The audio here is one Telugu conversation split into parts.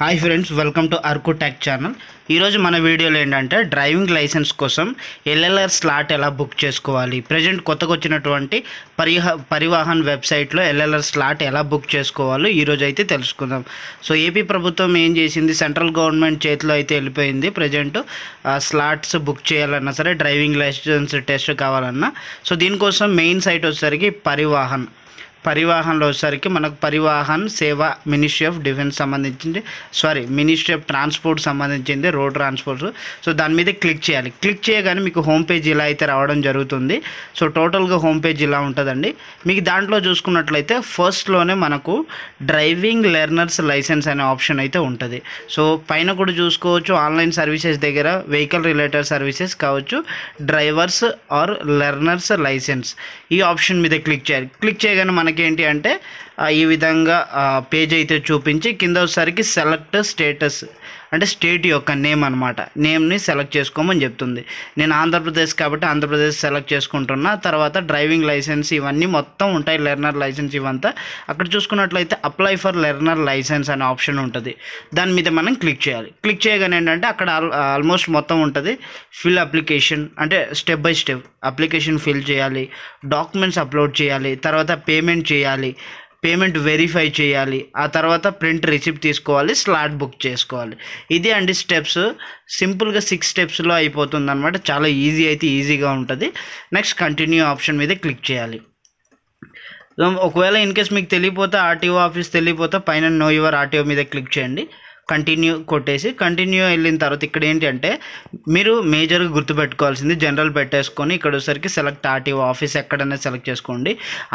Hi friends welcome to Arku tech channel ఈరోజు మన వీడియోలో ఏంటంటే డ్రైవింగ్ లైసెన్స్ కోసం ఎల్ఎల్ఆర్ స్లాట్ ఎలా బుక్ చేసుకోవాలి? ప్రజెంట్ కొత్తగా వచ్చినటువంటి పరిహ పరివాహన్ వెబ్సైట్లో ఎల్ఎల్ఆర్ స్లాట్ ఎలా బుక్ చేసుకోవాలో ఈరోజు అయితే తెలుసుకుందాం. సో ఏపీ ప్రభుత్వం ఏం చేసింది? సెంట్రల్ గవర్నమెంట్ చేతిలో అయితే వెళ్ళిపోయింది. ప్రజెంట్ స్లాట్స్ బుక్ చేయాలన్నా సరే డ్రైవింగ్ లైసెన్స్ టెస్ట్ కావాలన్నా. సో దీనికోసం మెయిన్ సైట్ వచ్చేసరికి పరివాహన్. పరివాహన్లో వచ్చేసరికి మనకు Parivahan Sewa ministry of defence సంబంధించింది. సారీ మినిస్ట్రీ ఆఫ్ ట్రాన్స్పోర్ట్ సంబంధించింది రోడ్ ట్రాన్స్పోర్ట్ సో దాని మీద క్లిక్ చేయాలి. క్లిక్ చేయగానే మీకు హోమ్ పేజ్ ఇలా అయితే రావడం జరుగుతుంది. సో టోటల్గా హోమ్ పేజ్ ఇలా ఉంటుందండి. మీకు దాంట్లో చూసుకున్నట్లయితే ఫస్ట్లోనే మనకు డ్రైవింగ్ లెర్నర్స్ లైసెన్స్ అనే ఆప్షన్ అయితే ఉంటుంది. సో పైన కూడా చూసుకోవచ్చు. ఆన్లైన్ సర్వీసెస్ దగ్గర వెహికల్ రిలేటెడ్ సర్వీసెస్ కావచ్చు. Drivers or learners licence. ఈ ఆప్షన్ మీద క్లిక్ చేయాలి. క్లిక్ చేయగానే మనకేంటి అంటే ఈ విధంగా పేజ్ అయితే చూపించి కింద వచ్చేసరికి సెలెక్ట్ స్టేటస్ అంటే స్టేట్ యొక్క నేమ్ అనమాట నేమ్ని సెలెక్ట్ చేసుకోమని చెప్తుంది. నేను ఆంధ్రప్రదేశ్ కాబట్టి ఆంధ్రప్రదేశ్ సెలెక్ట్ చేసుకుంటున్నా. తర్వాత డ్రైవింగ్ లైసెన్స్ ఇవన్నీ మొత్తం ఉంటాయి. లెర్నర్ లైసెన్స్ ఇవంతా. అక్కడ చూసుకున్నట్లయితే అప్లై ఫర్ లెర్నర్ లైసెన్స్ అనే ఆప్షన్ ఉంటుంది. దాని మీద మనం క్లిక్ చేయాలి. క్లిక్ చేయగానే ఏంటంటే అక్కడ ఆల్మోస్ట్ మొత్తం ఉంటుంది. ఫిల్ అప్లికేషన్ అంటే step by step application fill చేయాలి. డాక్యుమెంట్స్ అప్లోడ్ చేయాలి. తర్వాత పేమెంట్ చేయాలి. పేమెంట్ వెరిఫై చేయాలి. ఆ తర్వాత ప్రింట్ రిసిప్ట్ తీసుకోవాలి స్లాట్ బుక్ చేసుకోవాలి. ఇది అండి స్టెప్స్. సింపుల్గా సిక్స్ స్టెప్స్లో అయిపోతుంది అనమాట చాలా ఈజీ అయితే ఈజీగా ఉంటుంది. నెక్స్ట్ కంటిన్యూ ఆప్షన్ మీద క్లిక్ చేయాలి. ఒకవేళ ఇన్ కేస్ మీకు తెలియపోతే ఆర్టీఓ ఆఫీస్ తెలియపోతే పైన నో యువర్ ఆర్టీఓ మీద క్లిక్ చేయండి. కంటిన్యూ కొట్టేసి కంటిన్యూ వెళ్ళిన తర్వాత ఇక్కడ ఏంటంటే మీరు మేజర్గా గుర్తుపెట్టుకోవాల్సింది జనరల్ పెట్టేసుకొని ఇక్కడ వచ్చేసరికి సెలెక్ట్ ఆర్టీఓ ఆఫీస్ ఎక్కడైనా సెలెక్ట్ చేసుకోండి.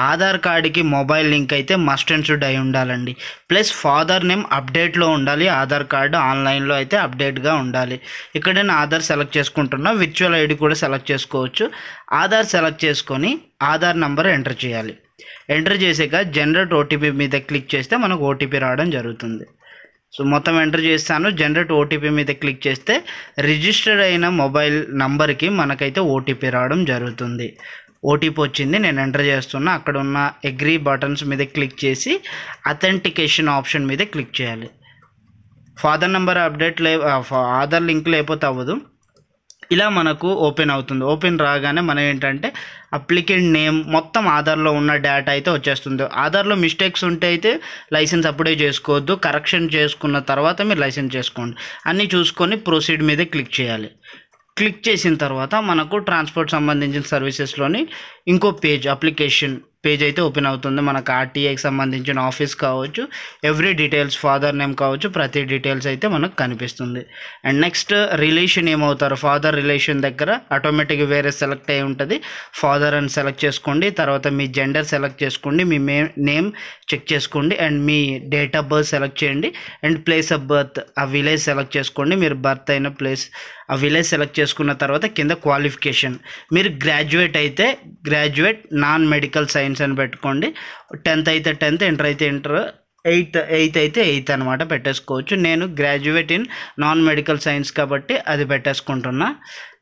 ఆధార్ కార్డుకి మొబైల్ లింక్ అయితే మస్ట్ అండ్ షుడ్ అయి ఉండాలండి. ప్లస్ ఫాదర్ నేమ్ అప్డేట్లో ఉండాలి ఆధార్ కార్డు ఆన్లైన్లో అయితే అప్డేట్గా ఉండాలి. ఇక్కడ నేను ఆధార్ సెలెక్ట్ చేసుకుంటున్నా విర్చువల్ ఐడి కూడా సెలెక్ట్ చేసుకోవచ్చు. ఆధార్ సెలెక్ట్ చేసుకొని ఆధార్ నంబర్ ఎంటర్ చేయాలి. ఎంటర్ చేసాక జనరేట్ ఓటీపీ మీద క్లిక్ చేస్తే మనకు ఓటీపీ రావడం జరుగుతుంది. సో మొత్తం ఎంటర్ చేస్తాను. జనరేట్ ఓటీపీ మీద క్లిక్ చేస్తే రిజిస్టర్డ్ అయిన మొబైల్ నంబర్కి మనకైతే ఓటీపీ రావడం జరుగుతుంది. ఓటీపీ వచ్చింది నేను ఎంటర్ చేస్తున్నా. అక్కడ ఉన్న అగ్రీ బటన్స్ మీద క్లిక్ చేసి అథెంటికేషన్ ఆప్షన్ మీద క్లిక్ చేయాలి. ఫాదర్ నెంబర్ అప్డేట్ లే ఆధార్ లింక్ లేకపోతే అవ్వదు. ఇలా మనకు ఓపెన్ అవుతుంది. ఓపెన్ రాగానే మనం ఏంటంటే అప్లికెంట్ నేమ్ మొత్తం ఆధార్లో ఉన్న డేటా అయితే వచ్చేస్తుంది. ఆధార్లో మిస్టేక్స్ ఉంటే అయితే లైసెన్స్ అప్పుడే చేసుకోవద్దు. కరెక్షన్ చేసుకున్న తర్వాత మీరు లైసెన్స్ చేసుకోండి. అన్నీ చూసుకొని ప్రొసీడ్ మీదే క్లిక్ చేయాలి. క్లిక్ చేసిన తర్వాత మనకు ట్రాన్స్పోర్ట్ సంబంధించిన సర్వీసెస్లోని ఇంకో పేజ్ అప్లికేషన్ పేజ్ అయితే ఓపెన్ అవుతుంది. మనకు ఆర్టీఐకి సంబంధించిన ఆఫీస్ కావచ్చు ఎవ్రీ డీటెయిల్స్ ఫాదర్ నేమ్ కావచ్చు ప్రతి డీటెయిల్స్ అయితే మనకు కనిపిస్తుంది. అండ్ నెక్స్ట్ రిలేషన్ ఏమవుతారు? ఫాదర్ రిలేషన్ దగ్గర ఆటోమేటిక్గా వేరే సెలెక్ట్ అయి ఉంటుంది. ఫాదర్ అని సెలెక్ట్ చేసుకోండి. తర్వాత మీ జెండర్ సెలెక్ట్ చేసుకోండి. మీ నేమ్ చెక్ చేసుకోండి. అండ్ మీ డేట్ ఆఫ్ బర్త్ సెలెక్ట్ చేయండి. అండ్ ప్లేస్ ఆఫ్ బర్త్ ఆ విలేజ్ సెలెక్ట్ చేసుకోండి. మీరు బర్త్ అయిన ప్లేస్ ఆ విలేజ్ సెలెక్ట్ చేసుకున్న తర్వాత కింద క్వాలిఫికేషన్ మీరు గ్రాడ్యుయేట్ అయితే గ్రాడ్యుయేట్ నాన్ మెడికల్ సైన్స్ అని పెట్టుకోండి. టెన్త్ అయితే టెన్త్ ఇంటర్ అయితే ఇంటర్ ఎయిత్ ఎయిత్ అయితే ఎయిత్ అనమాట పెట్టేసుకోవచ్చు. నేను graduate in non medical science కాబట్టి అది పెట్టేసుకుంటున్నా.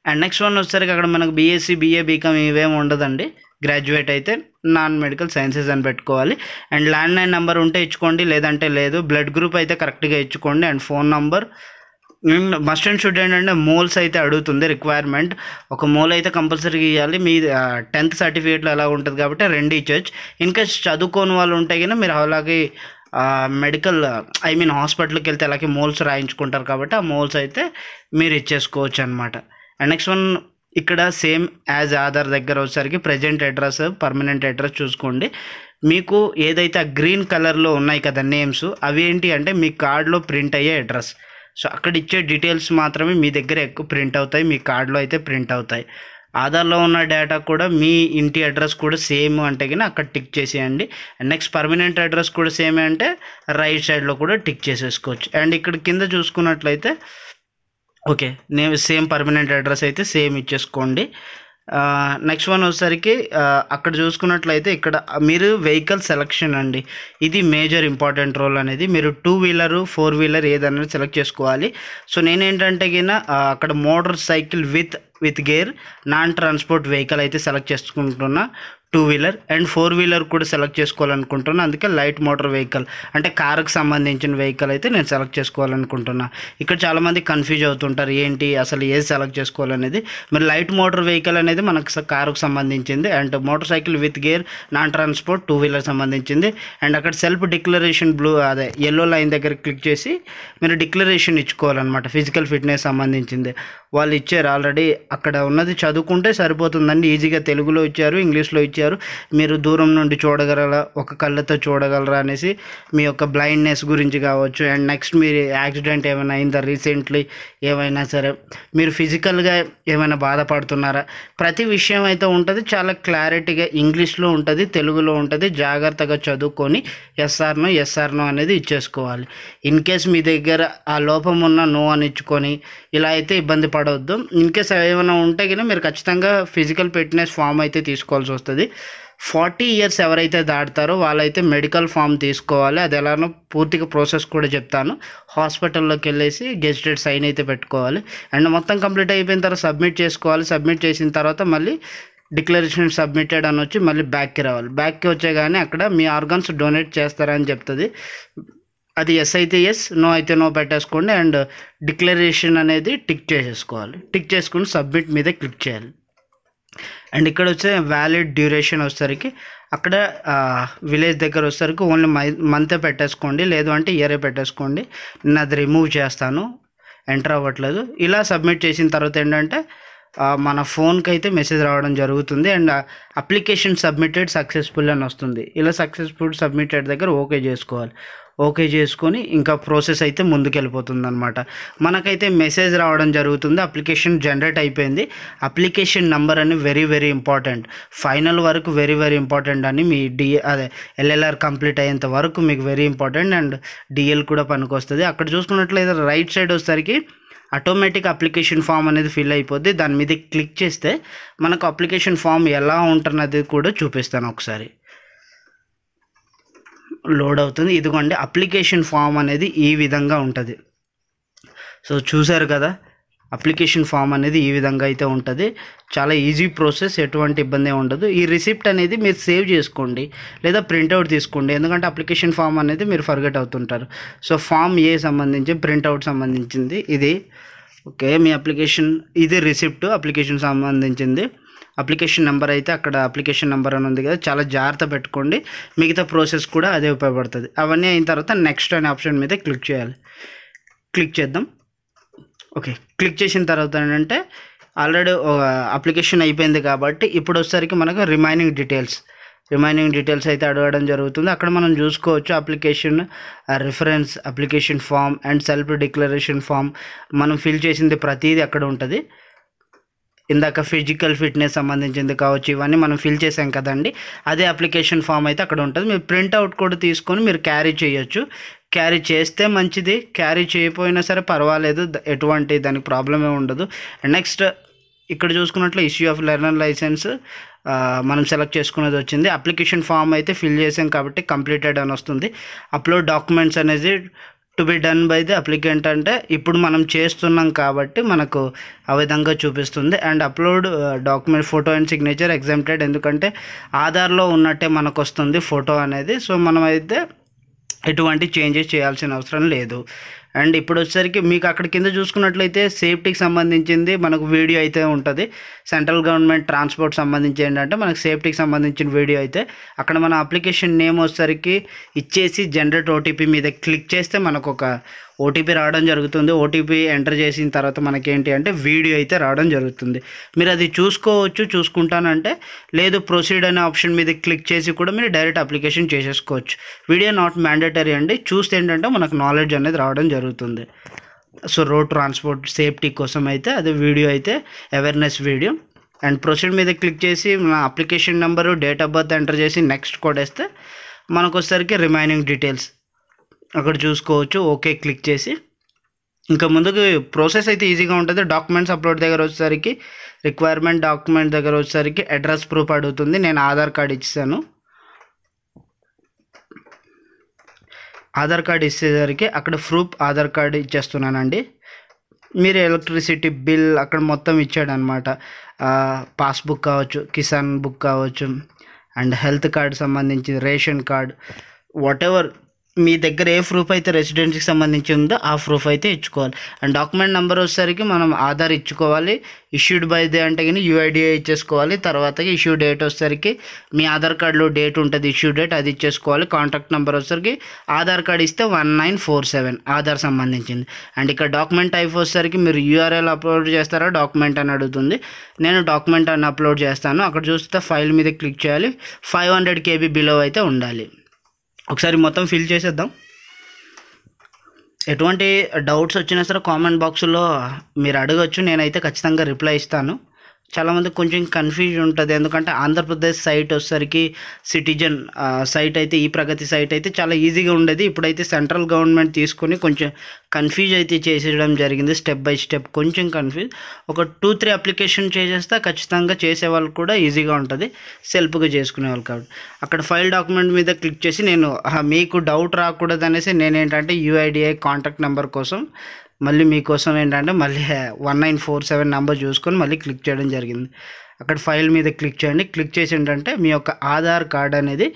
అండ్ నెక్స్ట్ వన్ వచ్చేసరికి అక్కడ మనకు బీఎస్సీ బీఏ బీకామ్ ఇవేమి ఉండదండి. గ్రాడ్యుయేట్ అయితే నాన్ మెడికల్ సైన్సెస్ అని పెట్టుకోవాలి. అండ్ ల్యాండ్ లైన్ నెంబర్ ఉంటే ఇచ్చుకోండి. లేదంటే లేదు. బ్లడ్ గ్రూప్ అయితే కరెక్ట్గా ఇచ్చుకోండి. And phone number must and should ఏంటంటే మోల్స్ అయితే అడుగుతుంది రిక్వైర్మెంట్ ఒక మోల్ అయితే కంపల్సరీగా ఇవ్వాలి మీ టెన్త్ సర్టిఫికేట్లో ఎలా ఉంటుంది కాబట్టి రెండు ఇచ్చొచ్చు ఇన్కేస్ చదువుకోని వాళ్ళు ఉంటే కన్నా మీరు అలాగే మెడికల్ ఐ మీన్ హాస్పిటల్కి వెళ్తే అలాగే మోల్స్ రాయించుకుంటారు కాబట్టి ఆ మోల్స్ అయితే మీరు ఇచ్చేసుకోవచ్చు అనమాట అండ్ నెక్స్ట్ వన్ ఇక్కడ సేమ్ యాజ్ ఆధార్ దగ్గర వచ్చేసరికి ప్రజెంట్ అడ్రస్ పర్మనెంట్ అడ్రస్ చూసుకోండి. మీకు ఏదైతే ఆ గ్రీన్ కలర్లో ఉన్నాయి కదా నేమ్స్ అవి ఏంటి అంటే మీ కార్డులో ప్రింట్ అయ్యే అడ్రస్ సో అక్కడ ఇచ్చే డీటెయిల్స్ మాత్రమే మీ దగ్గర ఎక్కువ ప్రింట్ అవుతాయి మీ కార్డులో అయితే ప్రింట్ అవుతాయి. ఆధార్లో ఉన్న డేటా కూడా మీ ఇంటి అడ్రస్ కూడా సేమ్ అంటే కానీ అక్కడ టిక్ చేసేయండి. అండ్ నెక్స్ట్ పర్మనెంట్ అడ్రస్ కూడా సేమ్ అంటే రైట్ సైడ్లో కూడా టిక్ చేసేసుకోవచ్చు. అండ్ ఇక్కడ కింద చూసుకున్నట్లయితే ఓకే నేను సేమ్ పర్మనెంట్ అడ్రస్ అయితే సేమ్ ఇచ్చేసుకోండి. నెక్స్ట్ వన్ వచ్చేసరికి అక్కడ చూసుకున్నట్లయితే ఇక్కడ మీరు వెహికల్ సెలక్షన్ అండి. ఇది మేజర్ ఇంపార్టెంట్ రోల్ అనేది. మీరు టూ వీలరు ఫోర్ వీలర్ ఏదన్నది సెలెక్ట్ చేసుకోవాలి. సో నేనేంటంటే గిన అక్కడ motorcycle with with gear non transport vehicle అయితే సెలెక్ట్ చేసుకుంటున్నా. Two wheeler and four wheeler కూడా సెలెక్ట్ చేసుకోవాలనుకుంటున్నాను అందుకే లైట్ మోటార్ వెహికల్ అంటే కారుకు సంబంధించిన వెహికల్ అయితే నేను సెలెక్ట్ చేసుకోవాలనుకుంటున్నా. ఇక్కడ చాలామంది కన్ఫ్యూజ్ అవుతుంటారు ఏంటి? అసలు ఏది సెలెక్ట్ చేసుకోవాలనేది? మరి లైట్ మోటార్ వెహికల్ అనేది మనకు స- కారుకు సంబంధించింది. And motorcycle with gear non transport two wheeler సంబంధించింది. అండ్ అక్కడ సెల్ఫ్ డిక్లరేషన్ బ్లూ అదే ఎల్లో లైన్ దగ్గర క్లిక్ చేసి మీరు డిక్లరేషన్ ఇచ్చుకోవాలన్నమాట. ఫిజికల్ ఫిట్నెస్ సంబంధించింది. వాళ్ళు ఇచ్చారు ఆల్రెడీ. అక్కడ ఉన్నది చదువుకుంటే సరిపోతుందండి. ఈజీగా తెలుగులో ఇచ్చారు ఇంగ్లీష్లో ఇచ్చారు. మీరు దూరం నుండి చూడగలరా? ఒక కళ్ళతో చూడగలరా అనేసి మీ యొక్క బ్లైండ్నెస్ గురించి కావచ్చు. అండ్ నెక్స్ట్ మీరు యాక్సిడెంట్ ఏమైనా అయిందా రీసెంట్లీ ఏమైనా సరే. మీరు ఫిజికల్గా ఏమైనా బాధపడుతున్నారా? ప్రతి విషయం అయితే ఉంటుంది. చాలా క్లారిటీగా ఇంగ్లీష్లో ఉంటుంది తెలుగులో ఉంటుంది. జాగ్రత్తగా చదువుకొని ఎస్ఆర్నో ఎస్ఆర్నో అనేది ఇచ్చేసుకోవాలి. ఇన్ కేస్ మీ దగ్గర ఆ లోపం ఉన్న నో అని ఇచ్చుకొని ఇలా అయితే ఇబ్బంది పడవద్దు. ఇన్ కేస్ ఏమైనా ఉంటే కనుక మీరు ఖచ్చితంగా ఫిజికల్ ఫిట్నెస్ ఫామ్ అయితే తీసుకోవాల్సి వస్తుంది. ఫార్టీ ఇయర్స్ ఎవరైతే దాటుతారో వాళ్ళైతే మెడికల్ ఫామ్ తీసుకోవాలి. అది ఎలానో పూర్తిగా ప్రాసెస్ కూడా చెప్తాను. హాస్పిటల్లోకి వెళ్ళేసి గెజిటెడ్ సైన్ అయితే పెట్టుకోవాలి. అండ్ మొత్తం కంప్లీట్ అయిపోయిన తర్వాత సబ్మిట్ చేసుకోవాలి. సబ్మిట్ చేసిన తర్వాత మళ్ళీ డిక్లరేషన్ సబ్మిటెడ్ అని వచ్చి మళ్ళీ బ్యాక్కి రావాలి. బ్యాక్కి వచ్చే కానీ అక్కడ మీ ఆర్గన్స్ డొనేట్ చేస్తారని చెప్తుంది. అది ఎస్ అయితే ఎస్ నో అయితే నో పెట్టేసుకోండి అండ్ డిక్లరేషన్ అనేది టిక్ చేసేసుకోవాలి. టిక్ చేసుకుని సబ్మిట్ మీద క్లిక్ చేయాలి. అండ్ ఇక్కడ వచ్చే వ్యాలిడ్ డ్యూరేషన్ వచ్చేసరికి అక్కడ విలేజ్ దగ్గర వచ్చేసరికి ఓన్లీ మై మంతే పెట్టేసుకోండి. లేదు అంటే ఇయరే పెట్టేసుకోండి. నేను అది రిమూవ్ చేస్తాను. ఎంటర్ అవ్వట్లేదు. ఇలా సబ్మిట్ చేసిన తర్వాత ఏంటంటే మన ఫోన్కి అయితే మెసేజ్ రావడం జరుగుతుంది. అండ్ అప్లికేషన్ సబ్మిటెడ్ సక్సెస్ఫుల్ అని వస్తుంది. ఇలా సక్సెస్ఫుల్ సబ్మిటెడ్ దగ్గర ఓకే చేసుకోవాలి. ఓకే చేసుకొని ఇంకా ప్రాసెస్ అయితే ముందుకెళ్ళిపోతుంది అనమాట మనకైతే మెసేజ్ రావడం జరుగుతుంది. అప్లికేషన్ జనరేట్ అయిపోయింది. అప్లికేషన్ నెంబర్ అని వెరీ వెరీ ఇంపార్టెంట్. ఫైనల్ వరకు వెరీ వెరీ ఇంపార్టెంట్ అని మీ డి అదే ఎల్ఎల్ఆర్ కంప్లీట్ అయ్యేంత వరకు మీకు వెరీ ఇంపార్టెంట్ అండ్ డిఎల్ కూడా పనికొస్తుంది. అక్కడ చూసుకున్నట్లయితే రైట్ సైడ్ వచ్చేసరికి ఆటోమేటిక్ అప్లికేషన్ ఫామ్ అనేది ఫిల్ అయిపోద్ది. దాని మీద క్లిక్ చేస్తే మనకు అప్లికేషన్ ఫామ్ ఎలా ఉంటున్నది కూడా చూపిస్తాను ఒకసారి. లోడ్ అవుతుంది. ఇదిగోండి అప్లికేషన్ ఫామ్ అనేది ఈ విధంగా ఉంటుంది. సో చూసారు కదా అప్లికేషన్ ఫామ్ అనేది ఈ విధంగా అయితే ఉంటుంది. చాలా ఈజీ ప్రాసెస్ ఎటువంటి ఇబ్బంది ఉండదు. ఈ రిసిప్ట్ అనేది మీరు సేవ్ చేసుకోండి లేదా ప్రింట్అవుట్ తీసుకోండి. ఎందుకంటే అప్లికేషన్ ఫామ్ అనేది మీరు ఫర్గెట్ అవుతుంటారు. సో ఫామ్ ఏ సంబంధించి ప్రింట్అవుట్ సంబంధించింది ఇది. ఓకే మీ అప్లికేషన్ ఇది రిసిప్ట్ అప్లికేషన్ సంబంధించింది. అప్లికేషన్ నెంబర్ అయితే అక్కడ అప్లికేషన్ నెంబర్ అని ఉంది కదా చాలా జాగ్రత్త పెట్టుకోండి. మిగతా ప్రాసెస్ కూడా అదే ఉపయోగపడుతుంది. అవన్నీ అయిన తర్వాత నెక్స్ట్ అనే ఆప్షన్ మీద క్లిక్ చేయాలి. క్లిక్ చేద్దాం. ఓకే క్లిక్ చేసిన తర్వాత ఏంటంటే ఆల్రెడీ అప్లికేషన్ అయిపోయింది కాబట్టి ఇప్పుడు వచ్చేసరికి మనకు రిమైనింగ్ డీటెయిల్స్ రిమైనింగ్ డీటెయిల్స్ అయితే అడగడం జరుగుతుంది. అక్కడ మనం చూసుకోవచ్చు application reference application form and self declaration form. మనం ఫిల్ చేసింది ప్రతిదీ అక్కడ ఉంటుంది. ఇందాక ఫిజికల్ ఫిట్నెస్ సంబంధించింది కావచ్చు ఇవన్నీ మనం ఫిల్ చేసాం కదండి. అదే అప్లికేషన్ ఫామ్ అయితే అక్కడ ఉంటుంది. మీరు ప్రింట్అవుట్ కూడా తీసుకొని మీరు క్యారీ చేయొచ్చు. క్యారీ చేస్తే మంచిది. క్యారీ చేయకపోయినా సరే పర్వాలేదు. ఎటువంటి దానికి ప్రాబ్లమే ఉండదు. నెక్స్ట్ ఇక్కడ చూసుకున్నట్లు ఇష్యూ ఆఫ్ లెర్నర్ లైసెన్స్ మనం సెలెక్ట్ చేసుకునేది వచ్చింది. అప్లికేషన్ ఫామ్ అయితే ఫిల్ చేసాం కాబట్టి కంప్లీటెడ్ అని వస్తుంది. అప్లోడ్ డాక్యుమెంట్స్ అనేది to be done by the applicant అంటే ఇప్పుడు మనం చేస్తున్నాం కాబట్టి మనకు ఆ విధంగా చూపిస్తుంది. And upload document photo and signature exempted ఎందుకంటే ఆధార్లో ఉన్నట్టే మనకు వస్తుంది ఫోటో అనేది. సో మనం అయితే ఎటువంటి చేంజెస్ చేయాల్సిన అవసరం లేదు. అండ్ ఇప్పుడు వచ్చేసరికి మీకు అక్కడ కింద చూసుకున్నట్లయితే సేఫ్టీకి సంబంధించింది మనకు వీడియో అయితే ఉంటుంది. సెంట్రల్ గవర్నమెంట్ ట్రాన్స్పోర్ట్ సంబంధించి ఏంటంటే మనకు సేఫ్టీకి సంబంధించిన వీడియో అయితే అక్కడ మన అప్లికేషన్ నేమ్ వచ్చేసరికి ఇచ్చేసి జనరేట్ ఓటీపీ మీద క్లిక్ చేస్తే మనకు ఒక ఓటీపీ రావడం జరుగుతుంది. ఓటీపీ ఎంటర్ చేసిన తర్వాత మనకేంటి అంటే వీడియో అయితే రావడం జరుగుతుంది. మీరు అది చూసుకోవచ్చు చూసుకుంటానంటే లేదు ప్రొసీడ్ అనే ఆప్షన్ మీద క్లిక్ చేసి కూడా మీరు డైరెక్ట్ అప్లికేషన్ చేసేసుకోవచ్చు. వీడియో నాట్ మ్యాండేటరీ అండి. చూస్తే ఏంటంటే మనకు నాలెడ్జ్ అనేది రావడం జరుగుతుంది. సో రోడ్ ట్రాన్స్పోర్ట్ సేఫ్టీ కోసం అయితే అది వీడియో అయితే అవేర్నెస్ వీడియో. అండ్ ప్రొసీడ్ మీద క్లిక్ చేసి మన application number date of birth enter చేసి నెక్స్ట్ కొట్టేస్తే మనకు వచ్చేసరికి రిమైనింగ్ డీటెయిల్స్. అక్కడ చూసుకోవచ్చు. ఓకే క్లిక్ చేసి. ఇంకా ముందుకు ప్రాసెస్ అయితే ఈజీగా ఉంటుంది. డాక్యుమెంట్స్ అప్లోడ్ దగ్గర వచ్చేసరికి రిక్వైర్మెంట్ డాక్యుమెంట్ దగ్గర వచ్చేసరికి అడ్రస్ ప్రూఫ్ అడుగుతుంది. నేను ఆధార్ కార్డ్ ఇచ్చాను ఆధార్ కార్డ్ ఇచ్చేసరికి అక్కడ ప్రూఫ్ ఆధార్ కార్డ్ ఇచ్చేస్తున్నానండి. మీరు ఎలక్ట్రిసిటీ బిల్ అక్కడ మొత్తం ఇచ్చాడనమాట. పాస్బుక్ కావచ్చు కిసాన్ బుక్ కావచ్చు అండ్ హెల్త్ కార్డ్ సంబంధించి రేషన్ కార్డ్ వాట్ ఎవర్ మీ దగ్గర ఏ ప్రూఫ్ అయితే రెసిడెన్సీకి సంబంధించి ఉందో ఆ ప్రూఫ్ అయితే ఇచ్చుకోవాలి. అండ్ డాక్యుమెంట్ నెంబర్ వచ్చేసరికి మనం ఆధార్ ఇచ్చుకోవాలి ఇష్యూడ్ బై దే అంటే కానీ యూఐడిఏ ఇచ్చేసుకోవాలి తర్వాత ఇష్యూ డేట్ వచ్చేసరికి మీ ఆధార్ కార్డులో డేట్ ఉంటుంది ఇష్యూ డేట్ అది ఇచ్చేసుకోవాలి కాంటాక్ట్ నెంబర్ వచ్చేసరికి ఆధార్ కార్డ్ ఇస్తే one nine four seven Aadhaar సంబంధించింది. అండ్ ఇక్కడ డాక్యుమెంట్ టైప్ వచ్చేసరికి మీరు యూఆర్ఎల్ అప్లోడ్ చేస్తారా డాక్యుమెంట్ అని అడుగుతుంది. నేను డాక్యుమెంట్ అని అప్లోడ్ చేస్తాను. అక్కడ చూస్తే ఫైల్ మీద క్లిక్ చేయాలి. ఫైవ్ హండ్రెడ్ కేబీ బిలో అయితే ఉండాలి. ఒకసారి మొత్తం ఫిల్ చేసేద్దాం. ఎటువంటి డౌట్స్ వచ్చినా సరే కామెంట్ బాక్స్లో మీరు అడగచ్చు. నేనైతే ఖచ్చితంగా రిప్లై ఇస్తాను. చాలామంది కొంచెం కన్ఫ్యూజ్ ఉంటుంది. ఎందుకంటే ఆంధ్రప్రదేశ్ సైట్ వచ్చేసరికి సిటిజన్ సైట్ అయితే ఈ ప్రగతి సైట్ అయితే చాలా ఈజీగా ఉండేది. ఇప్పుడైతే సెంట్రల్ గవర్నమెంట్ తీసుకొని కొంచెం కన్ఫ్యూజ్ అయితే చేసేయడం జరిగింది స్టెప్ బై స్టెప్ కొంచెం కన్ఫ్యూజ్ ఒక టూ త్రీ అప్లికేషన్ చేసేస్తే ఖచ్చితంగా చేసే వాళ్ళకి కూడా ఈజీగా ఉంటుంది సెల్ఫ్గా చేసుకునేవాళ్ళు కాబట్టి. అక్కడ ఫైల్ డాక్యుమెంట్ మీద క్లిక్ చేసి నేను మీకు డౌట్ రాకూడదు అనేసి నేనేంటంటే యూఐడిఐ కాంటాక్ట్ నెంబర్ కోసం మళ్ళీ మీకోసం ఏంటంటే మళ్ళీ one nine four seven number చూసుకొని మళ్ళీ క్లిక్ చేయడం జరిగింది. అక్కడ ఫైల్ మీద క్లిక్ చేయండి. క్లిక్ చేసి ఏంటంటే మీ యొక్క ఆధార్ కార్డ్ అనేది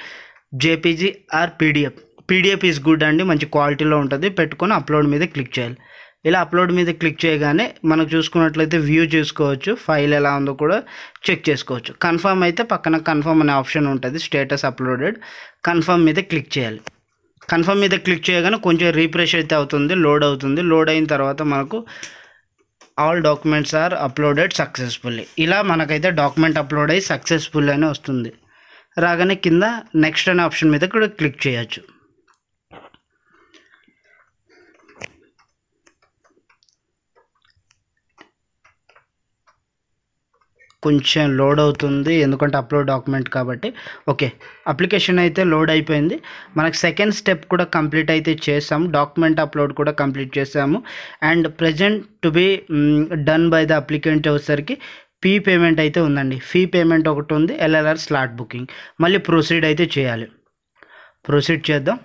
JPG or PDF. PDF is good అండి. మంచి క్వాలిటీలో ఉంటుంది. పెట్టుకొని అప్లోడ్ మీద క్లిక్ చేయాలి. ఇలా అప్లోడ్ మీద క్లిక్ చేయగానే మనకు చూసుకున్నట్లయితే వ్యూ చూసుకోవచ్చు. ఫైల్ ఎలా ఉందో కూడా చెక్ చేసుకోవచ్చు. కన్ఫర్మ్ అయితే పక్కన కన్ఫర్మ్ అనే ఆప్షన్ ఉంటుంది. Status uploaded. కన్ఫర్మ్ మీద క్లిక్ చేయాలి. కన్ఫర్మ్ మీద క్లిక్ చేయగానే కొంచెం రీఫ్రెష్ అయితే అవుతుంది లోడ్ అవుతుంది. లోడ్ అయిన తర్వాత మనకు all documents are uploaded successfully. ఇలా మనకైతే డాక్యుమెంట్ అప్లోడ్ అయ్యి సక్సెస్ఫుల్ అని వస్తుంది. రాగానే కింద నెక్స్ట్ అనే ఆప్షన్ మీద కూడా క్లిక్ చేయొచ్చు. కొంచెం లోడ్ అవుతుంది. ఎందుకంటే అప్లోడ్ డాక్యుమెంట్ కాబట్టి. ఓకే అప్లికేషన్ అయితే లోడ్ అయిపోయింది. మనకు సెకండ్ స్టెప్ కూడా కంప్లీట్ అయితే చేసాము. డాక్యుమెంట్ అప్లోడ్ కూడా కంప్లీట్ చేసాము. And present to be done by the applicant వచ్చేసరికి ఫీ పేమెంట్ అయితే ఉందండి. ఫీ పేమెంట్ ఒకటి ఉంది. ఎల్ఎల్ఆర్ స్లాట్ బుకింగ్ మళ్ళీ ప్రొసీడ్ అయితే చేయాలి. ప్రొసీడ్ చేద్దాం.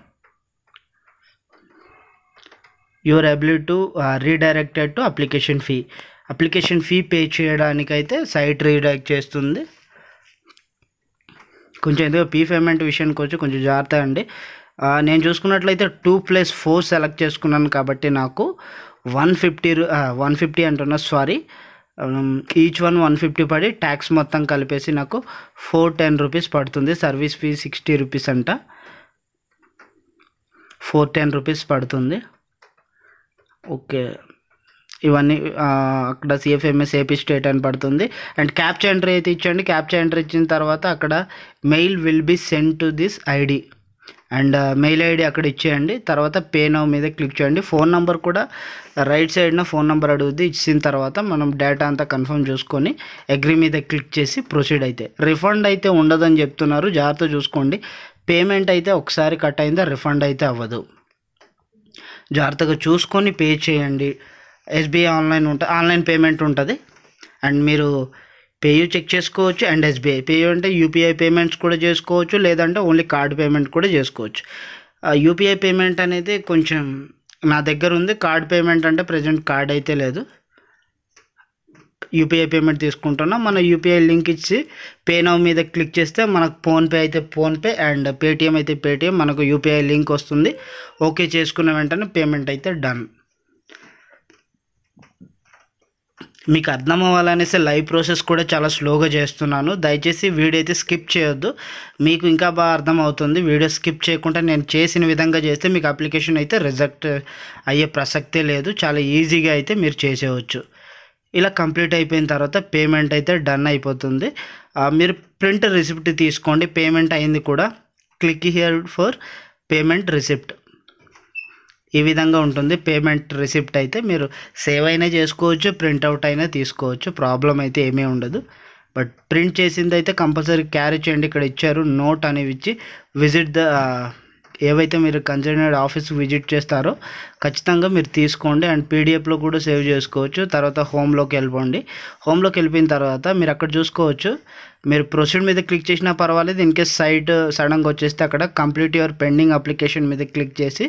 Your ability to redirected to application fee application fee pay చేయడానికైతే site redirect చేస్తుంది. కొంచెం ఏదో పీ పేమెంట్ విషయానికి వచ్చి కొంచెం జాగ్రత్త అండి. నేను చూసుకున్నట్లయితే టూ ప్లస్ ఫోర్ సెలెక్ట్ చేసుకున్నాను కాబట్టి నాకు వన్ ఫిఫ్టీ వన్ ఫిఫ్టీ అంటున్నా sorry. Each one one fifty పడి ట్యాక్స్ మొత్తం కలిపేసి నాకు ఫోర్ టెన్ రూపీస్ పడుతుంది. సర్వీస్ ఫీ సిక్స్టీ రూపీస్ అంట. ఫోర్ టెన్ రూపీస్ పడుతుంది. ఓకే. ఇవన్నీ అక్కడ సిఎఫ్ఎంఎస్ ఏపీ స్టేట్ అని పడుతుంది. అండ్ క్యాప్చర్ ఎంట్రీ అయితే ఇచ్చండి. క్యాప్చర్ ఎంట్రీ ఇచ్చిన తర్వాత అక్కడ mail will be send to this ID and mail ID అక్కడ ఇచ్చేయండి. తర్వాత పే నౌ మీద క్లిక్ చేయండి. ఫోన్ నెంబర్ కూడా రైట్ సైడ్న ఫోన్ నెంబర్ అడుగుద్ది. ఇచ్చిన తర్వాత మనం డేటా అంతా కన్ఫర్మ్ చూసుకొని అగ్రి మీద క్లిక్ చేసి ప్రొసీడ్ అయితే. రిఫండ్ అయితే ఉండదని చెప్తున్నారు. జాగ్రత్త చూసుకోండి. పేమెంట్ అయితే ఒకసారి కట్ అయిందా? రిఫండ్ అయితే అవ్వదు. జాగ్రత్తగా చూసుకొని పే చేయండి. ఎస్బీఐ ఆన్లైన్ ఉంటుంది ఆన్లైన్ పేమెంట్ ఉంటుంది. అండ్ మీరు పేయూ చెక్ చేసుకోవచ్చు అండ్ ఎస్బీఐ. పేయూ అంటే యూపీఐ పేమెంట్స్ కూడా చేసుకోవచ్చు లేదంటే ఓన్లీ కార్డ్ పేమెంట్ కూడా చేసుకోవచ్చు. యూపీఐ పేమెంట్ అనేది కొంచెం నా దగ్గర ఉంది. కార్డ్ పేమెంట్ అంటే ప్రజెంట్ కార్డ్ అయితే లేదు. యూపీఐ పేమెంట్ తీసుకుంటున్నాం. మన యూపీఐ లింక్ ఇచ్చి పే మీద క్లిక్ చేస్తే మనకు ఫోన్పే అయితే ఫోన్పే అండ్ పేటిఎం అయితే పేటిఎం మనకు యూపీఐ లింక్ వస్తుంది. ఓకే చేసుకున్న వెంటనే పేమెంట్ అయితే డన్. మీకు అర్థం అవ్వాలనేసి లైవ్ ప్రాసెస్ కూడా చాలా స్లోగా చేస్తున్నాను. దయచేసి వీడియో అయితే స్కిప్ చేయొద్దు. మీకు ఇంకా బాగా అర్థం అవుతుంది వీడియో స్కిప్ చేయకుండా నేను చేసిన విధంగా చేస్తే మీకు అప్లికేషన్ అయితే రిజెక్ట్ అయ్యే ప్రసక్తే లేదు. చాలా ఈజీగా అయితే మీరు చేసేవచ్చు ఇలా కంప్లీట్ అయిపోయిన తర్వాత పేమెంట్ అయితే డన్ అయిపోతుంది. మీరు ప్రింట్ రిసిప్ట్ తీసుకోండి. పేమెంట్ అయింది కూడా. Click here for payment receipt. ఈ విధంగా ఉంటుంది. పేమెంట్ రిసిప్ట్ అయితే మీరు సేవ్ అయినా చేసుకోవచ్చు ప్రింట్అవుట్ అయినా తీసుకోవచ్చు. ప్రాబ్లం అయితే ఏమీ ఉండదు. బట్ ప్రింట్ చేసింది అయితే కంపల్సరీ క్యారీ చేయండి. ఇక్కడ ఇచ్చారు నోట్ అనేవి ఇచ్చి విజిట్ ద ఏవైతే మీరు కన్సర్నడ్ ఆఫీస్ విజిట్ చేస్తారో ఖచ్చితంగా మీరు తీసుకోండి. అండ్ పీడిఎఫ్లో కూడా సేవ్ చేసుకోవచ్చు. తర్వాత హోమ్లోకి వెళ్ళిపోండి. హోమ్లోకి వెళ్ళిపోయిన తర్వాత మీరు అక్కడ చూసుకోవచ్చు. మీరు ప్రొసీడ్ మీద క్లిక్ చేసినా పర్వాలేదు. ఇన్కేస్ సైట్ సడన్గా వచ్చేస్తే అక్కడ కంప్లీట్ యువర్ పెండింగ్ అప్లికేషన్ మీద క్లిక్ చేసి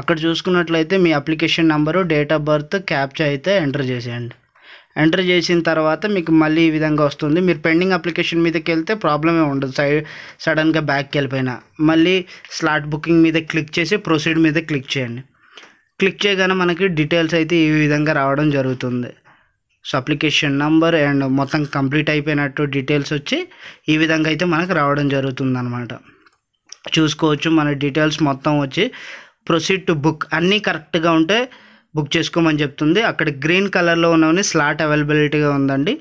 అక్కడ చూసుకున్నట్లయితే మీ application number date of birth captcha అయితే ఎంటర్ చేసేయండి. ఎంటర్ చేసిన తర్వాత మీకు మళ్ళీ ఈ విధంగా వస్తుంది. మీరు పెండింగ్ అప్లికేషన్ మీదకి వెళ్తే ప్రాబ్లమే ఉండదు. సైడ్ సడన్గా బ్యాక్కి వెళ్ళిపోయినా. మళ్ళీ స్లాట్ బుకింగ్ మీద క్లిక్ చేసి ప్రొసీడ్ మీద క్లిక్ చేయండి. క్లిక్ చేయగానే మనకి డీటెయిల్స్ అయితే ఈ విధంగా రావడం జరుగుతుంది. సో అప్లికేషన్ నంబర్ అండ్ మొత్తం కంప్లీట్ అయిపోయినట్టు డీటెయిల్స్ వచ్చి ఈ విధంగా అయితే మనకు రావడం జరుగుతుంది అనమాట చూసుకోవచ్చు. మన డీటెయిల్స్ మొత్తం వచ్చి ప్రొసీడ్ టు బుక్ అన్నీ కరెక్ట్గా ఉంటే బుక్ చేసుకోమని చెప్తుంది. అక్కడ గ్రీన్ కలర్లో ఉన్నవని స్లాట్ అవైలబిలిటీగా ఉందండి.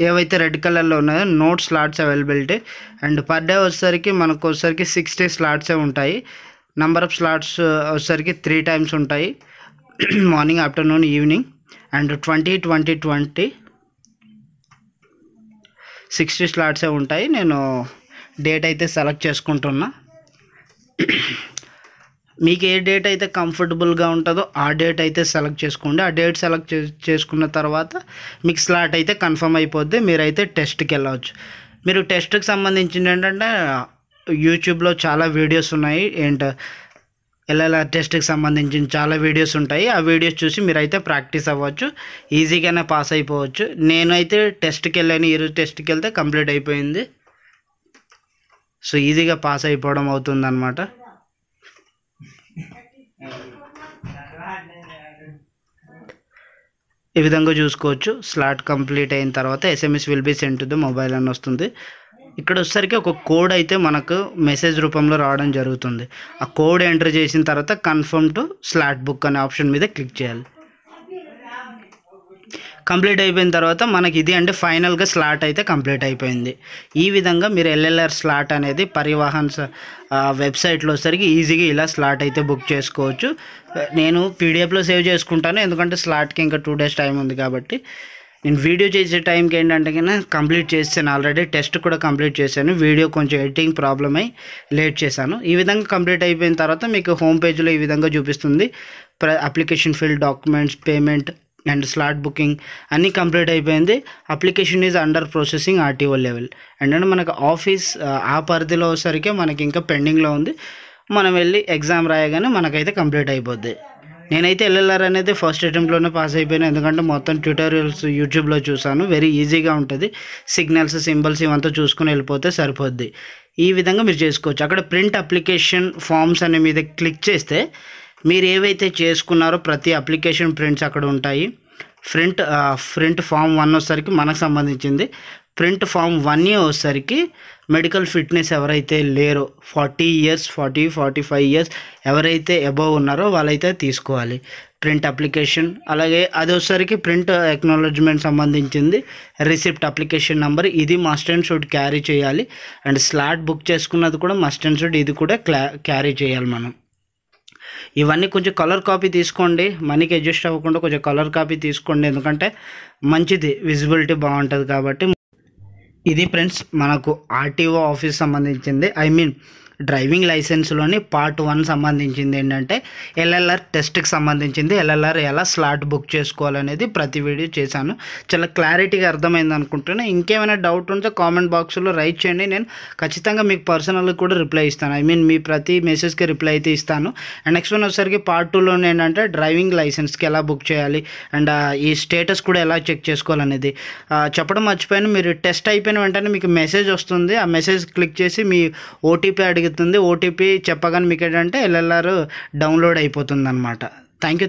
ఏవైతే రెడ్ కలర్లో ఉన్నాయో note slots availability. And per day వచ్చేసరికి మనకు వచ్చేసరికి సిక్స్టీ స్లాట్సే ఉంటాయి. నెంబర్ ఆఫ్ స్లాట్స్ వచ్చేసరికి త్రీ టైమ్స్ ఉంటాయి. Morning afternoon evening and twenty twenty twenty sixty స్లాట్సే ఉంటాయి. నేను డేట్ అయితే సెలెక్ట్ చేసుకుంటున్నా. మీకు ఏ డేట్ అయితే కంఫర్టబుల్గా ఉంటుందో ఆ డేట్ అయితే సెలెక్ట్ చేసుకోండి. ఆ డేట్ సెలెక్ట్ చేసుకున్న తర్వాత మీకు స్లాట్ అయితే కన్ఫర్మ్ అయిపోద్ది. మీరైతే టెస్ట్కి వెళ్ళవచ్చు. మీరు టెస్ట్కి సంబంధించింది ఏంటంటే యూట్యూబ్లో చాలా వీడియోస్ ఉన్నాయి. ఏంట ఎల్ఎల్ఆర్ టెస్ట్కి సంబంధించిన చాలా వీడియోస్ ఉంటాయి. ఆ వీడియోస్ చూసి మీరైతే ప్రాక్టీస్ అవ్వచ్చు. ఈజీగానే పాస్ అయిపోవచ్చు. నేనైతే టెస్ట్కి వెళ్ళాను. ఈరోజు టెస్ట్కి వెళ్తే కంప్లీట్ అయిపోయింది. సో ఈజీగా పాస్ అయిపోవడం అవుతుందన్నమాట. ఈ విధంగా చూసుకోవచ్చు. స్లాట్ కంప్లీట్ అయిన తర్వాత SMS will be send to the mobile అని వస్తుంది. ఇక్కడ వచ్చేసరికి ఒక కోడ్ అయితే మనకు మెసేజ్ రూపంలో రావడం జరుగుతుంది. ఆ కోడ్ ఎంటర్ చేసిన తర్వాత కన్ఫర్మ్ టు స్లాట్ బుక్ అనే ఆప్షన్ మీద క్లిక్ చేయాలి. కంప్లీట్ అయిపోయిన తర్వాత మనకి ఇది అంటే ఫైనల్గా స్లాట్ అయితే కంప్లీట్ అయిపోయింది. ఈ విధంగా మీరు ఎల్ఎల్ఆర్ స్లాట్ అనేది పరివాహన్ స- వెబ్సైట్లో వచ్చేసరికి ఈజీగా ఇలా స్లాట్ అయితే బుక్ చేసుకోవచ్చు. నేను పీడిఎఫ్లో సేవ్ చేసుకుంటాను ఎందుకంటే స్లాట్కి ఇంకా టూ డేస్ టైం ఉంది కాబట్టి. నేను వీడియో చేసే టైంకి ఏంటంటే కన్నా కంప్లీట్ చేసాను ఆల్రెడీ టెస్ట్ కూడా కంప్లీట్ చేశాను వీడియో కొంచెం ఎడిటింగ్ ప్రాబ్లం అయి లేట్ చేశాను. ఈ విధంగా కంప్లీట్ అయిపోయిన తర్వాత మీకు హోమ్ పేజ్లో ఈ విధంగా చూపిస్తుంది. ప్ర application field documents payment and slot booking అన్నీ కంప్లీట్ అయిపోయింది. Application is under processing RTO level and అంటే మనకు ఆఫీస్ ఆ, పరిధిలో సరికే మనకి ఇంకా పెండింగ్లో ఉంది. మనం వెళ్ళి ఎగ్జామ్ రాయగానే మనకైతే కంప్లీట్ అయిపోద్ది. నేనైతే ఎల్ఎల్ఆర్ అనేది ఫస్ట్ అటెంప్ట్లోనే పాస్ అయిపోయాను. ఎందుకంటే మొత్తం ట్యూటోరియల్స్ యూట్యూబ్లో చూసాను. వెరీ ఈజీగా ఉంటుంది. సిగ్నల్స్ సింబల్స్ ఇవంతా చూసుకుని వెళ్ళిపోతే సరిపోద్ది. ఈ విధంగా మీరు చేసుకోవచ్చు. అక్కడ ప్రింట్ అప్లికేషన్ ఫామ్స్ అనే మీద క్లిక్ చేస్తే మీరు ఏవైతే చేసుకున్నారో ప్రతి అప్లికేషన్ ప్రింట్స్ అక్కడ ఉంటాయి. ప్రింట్ ప్రింట్ ఫామ్ వన్ వచ్చేసరికి మనకు సంబంధించింది. ప్రింట్ ఫామ్ వన్ వచ్చేసరికి మెడికల్ ఫిట్నెస్ ఎవరైతే లేరో forty years forty forty five years ఎవరైతే అబవ్ ఉన్నారో వాళ్ళైతే తీసుకోవాలి ప్రింట్ అప్లికేషన్. అలాగే అది వచ్చేసరికి ప్రింట్ ఎక్నాలజ్మెంట్ సంబంధించింది. రిసిప్ట్ అప్లికేషన్ నెంబర్ ఇది మస్ట్ అండ్ షుడ్ క్యారీ చేయాలి. అండ్ స్లాట్ బుక్ చేసుకున్నది కూడా మస్ట్ అండ్ షుడ్ ఇది కూడా క్లా క్యారీ చేయాలి మనం. ఇవన్నీ కొంచెం కలర్ కాపీ తీసుకోండి. మనీకి అడ్జస్ట్ అవ్వకుండా కొంచెం కలర్ కాపీ తీసుకోండి. ఎందుకంటే మంచిది విజిబిలిటీ బాగుంటుంది కాబట్టి. ఇది ఫ్రెండ్స్ మనకు ఆర్టీఓ ఆఫీస్ సంబంధించింది. ఐ మీన్ డ్రైవింగ్ లైసెన్స్లోని పార్ట్ వన్ సంబంధించింది ఏంటంటే ఎల్ఎల్ఆర్ టెస్ట్కి సంబంధించింది. ఎల్ఎల్ఆర్ ఎలా స్లాట్ బుక్ చేసుకోవాలనేది ప్రతి వీడియో చేశాను. చాలా క్లారిటీగా అర్థమైంది అనుకుంటున్నా. ఇంకేమైనా డౌట్ ఉంటే కామెంట్ బాక్స్లో రైట్ చేయండి. నేను ఖచ్చితంగా మీకు పర్సనల్గా కూడా రిప్లై ఇస్తాను. ఐ మీన్ మీ ప్రతి మెసేజ్కి రిప్లై అయితే ఇస్తాను. అండ్ నెక్స్ట్ వన్ వచ్చేసరికి పార్ట్ టూలో ఏంటంటే డ్రైవింగ్ లైసెన్స్కి ఎలా బుక్ చేయాలి? అండ్ ఈ స్టేటస్ కూడా ఎలా చెక్ చేసుకోవాలనేది. చెప్పడం మర్చిపోయాను. మీరు టెస్ట్ అయిపోయిన వెంటనే మీకు మెసేజ్ వస్తుంది. ఆ మెసేజ్ క్లిక్ చేసి మీ ఓటీపీ జరుగుతుంది. ఓటీపీ చెప్పగానే మీకు ఏంటంటే ఎల్ఎల్ఆర్ డౌన్లోడ్ అయిపోతుంది అనమాట థ్యాంక్ యూ